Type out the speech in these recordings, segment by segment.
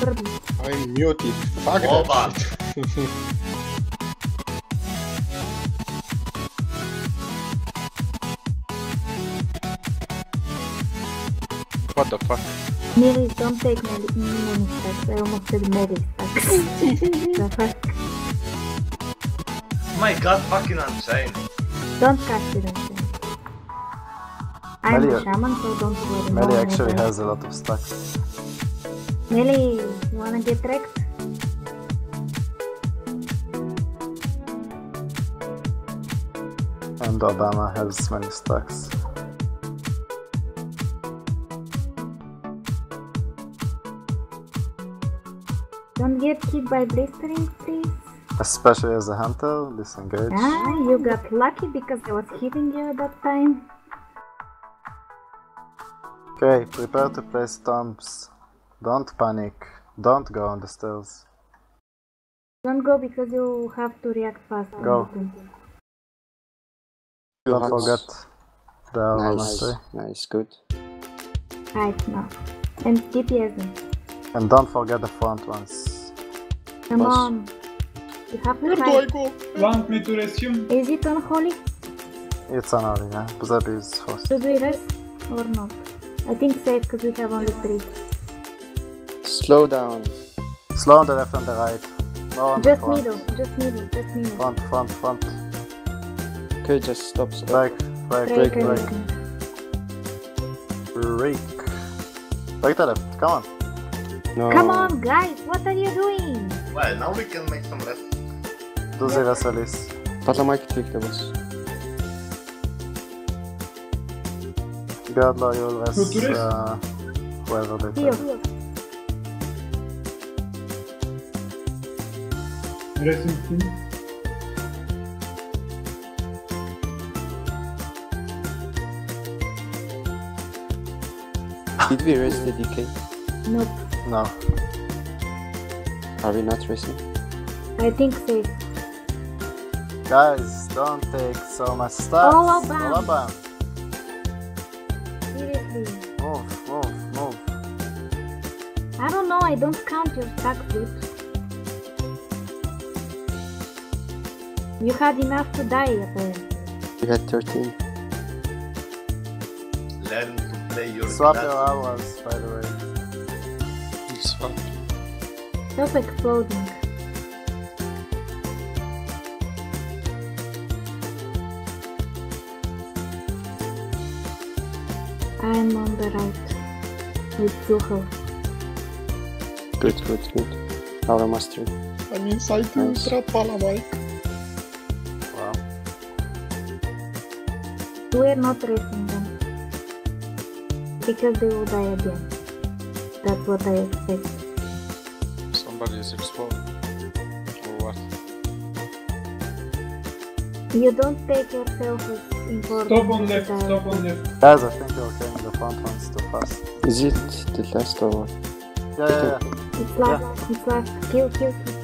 Birdie. I'm muted. Fuck that Oba. What the fuck? Mary, don't take many, many stacks. I almost said Mary stacks. the fuck? My god, fucking insane. Don't cast it insane. I'm Melly- a shaman, so don't worry. Melly actually has a lot of stacks. Melly, you wanna get wrecked? And Obama has many stacks. Don't get hit by blistering, please. Especially as a hunter, disengage. Ah, you got lucky because I was hitting you at that time. Okay, prepare to place tombs. Don't panic. Don't go on the stairs. Don't go because you have to react fast. on Go. the thing. Don't Nice. forget the Nice, monastery. nice, good. Right now. And DPS them. And don't forget the front ones. Come Boss. on. You have Where to do I fight. go? Want me to resume? Is it unholy? It's an alley, yeah? Zabi is first. Should we rest or not? I think safe because we have only three. Slow down. Slow on the left and the right. No on Just the front. middle, just middle, just middle. Front, front, front. Okay, just stop, stop. Break, break, Break, break, break. break. Break. Break the left, come on. No. Come on, guys, what are you doing? Well, now we can make some left. Do the Veselis. Patlamak tıklamış. Gadla, you'll rest Who to rest? uh, whoever they Heal. tell. Did we rest the DK? Nope, No. Are we not resting? I think so. Guys, don't take so much stacks. All of 'em. All of 'em. Seriously. Move, move, move. I don't know, I don't count your stacks, dude. You had enough to die, apparently. We had 13. Learn to play your Swap class. your hours, by the way. Swap. Stop exploding. I'm on the right. With Zuhel. Good, good, good. Our mastery. I'm inside the Nice. ultra We're not racing them. Because they will die again. That's what I expect. Somebody is exploding. Or what? You don't take yourself as important. Stop on left, that. stop on left. Guys, I think you're killing the front ones too fast. Is it the last or what? Yeah, yeah, yeah. It's last, it's last. Kill, kill, kill.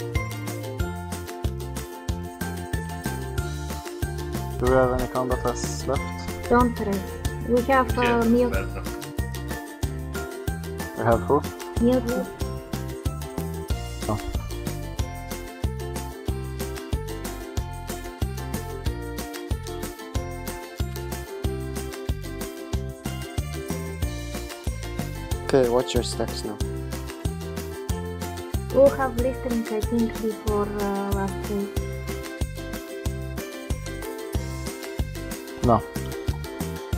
Do we have any combatants left? Don't rest. We have Yeah, uh, milk. better. We have who? Milk. Oh. Okay, watch your stacks now. We'll have blistering, I think, before uh, last race. No.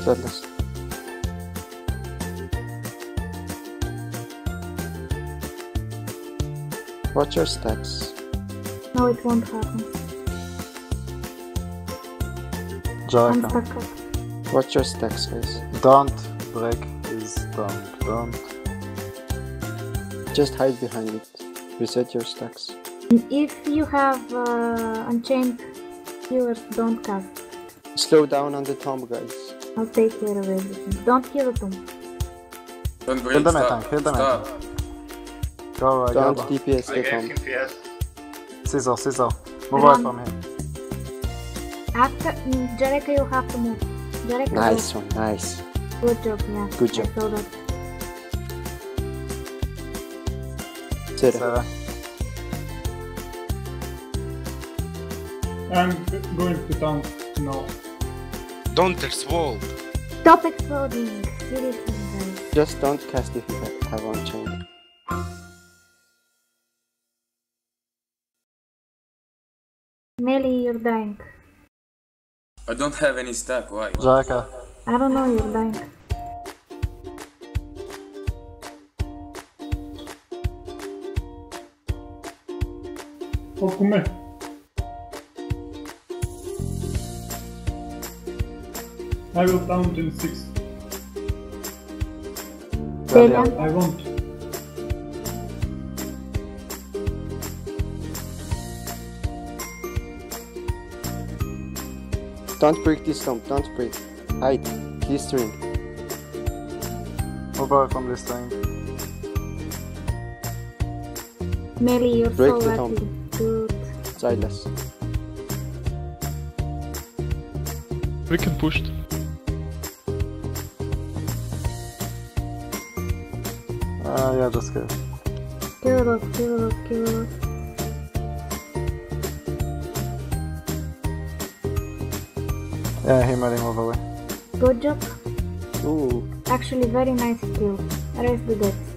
Atlas. Watch your stacks. No, it won't happen. I'm Jericho. stuck up. Watch your stacks, guys. Don't break his tomb. Don't. Just hide behind it. Reset your stacks. If you have uh, unchained healers, don't cast. Slow down on the tomb, guys. I'll take care of everything. Don't kill them. Don't Kill break, the stop, tank, kill the stop. Go, uh, Don't go. DPS I gave him PS. Scissor, scissor. Move Run. away from him. After Jareka, you have to move. Jareka, Nice one, nice. Good job, yeah. Good job. I saw that. Zero. Seven. I'm going to town now. Don't explode. wall. Stop exploding. Seriously, guys. Just don't cast if you ha- have unchained. Melly, you're dying. I don't have any stack, why? Jaka. I don't know, you're dying. Oh, come I will count in six. Delia. I won't. Don't break this stump, don't break. Hide. This string. Move away from this thing. Melly, you're Break so the tomb. lucky. Dude. Silas. We can push. Uh, yeah, just kill. Kill it off, kill it off, kill it off. Yeah, he made him move away. Good job. Ooh. Actually, very nice kill. Rest the deaths.